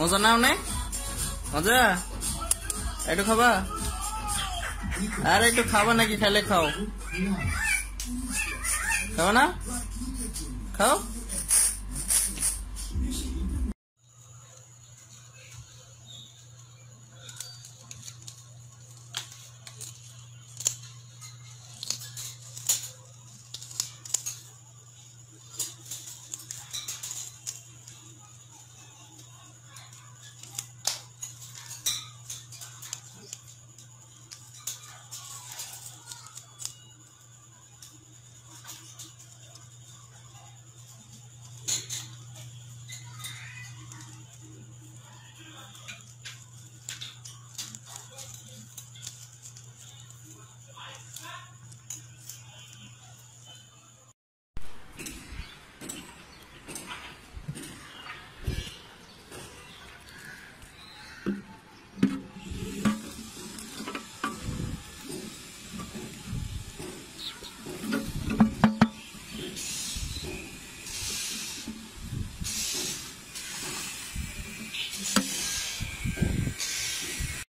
মজা নাও নে? মজা? একটু খাবা? আর একটু খাবা নাকি? খেলে খাও। খাও না? খাও?